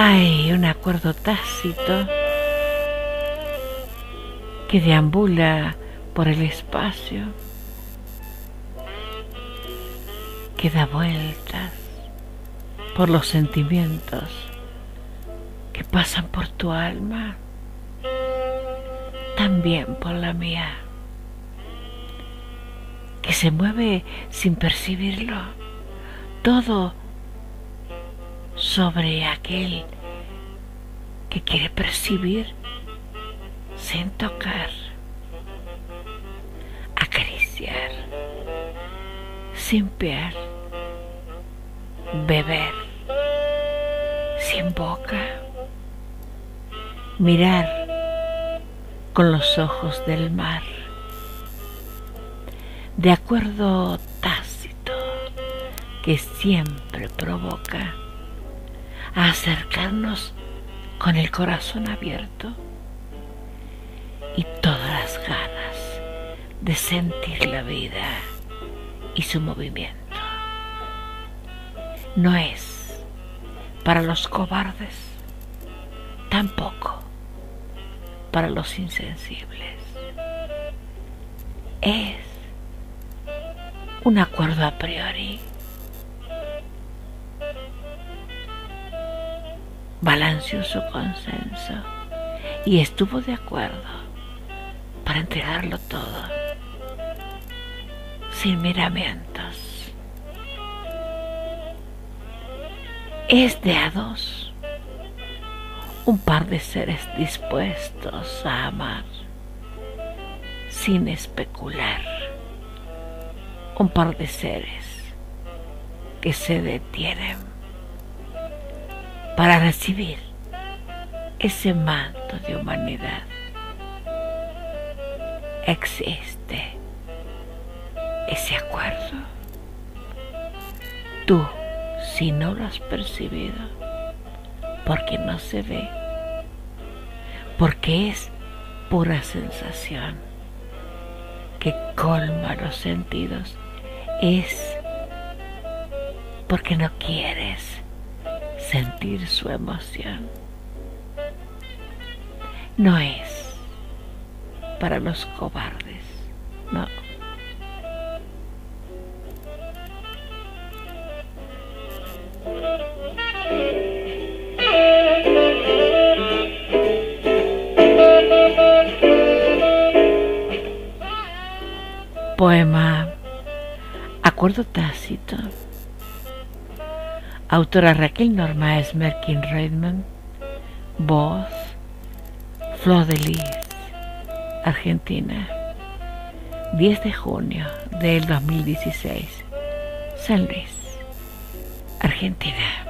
Hay un acuerdo tácito que deambula por el espacio, que da vueltas por los sentimientos que pasan por tu alma, también por la mía, que se mueve sin percibirlo, todo sobre aquel quiere percibir sin tocar, acariciar, sin piel, beber, sin boca, mirar con los ojos del mar, de acuerdo tácito que siempre provoca a acercarnos con el corazón abierto y todas las ganas de sentir la vida y su movimiento. No es para los cobardes, tampoco para los insensibles. Es un acuerdo a priori balanceó su consenso y estuvo de acuerdo para entregarlo todo, sin miramientos. Es de a dos, un par de seres dispuestos a amar, sin especular, un par de seres que se detienen para recibir ese manto de humanidad. Existe ese acuerdo. Tú, si no lo has percibido, porque no se ve, porque es pura sensación que colma los sentidos, es porque no quieres sentir su emoción. No es para los cobardes, no. Poema Acuerdo tácito Autora Raquel Norma Smerkin Redman. Voz Flor de Lis, Argentina. 10 de junio del 2016. San Luis, Argentina.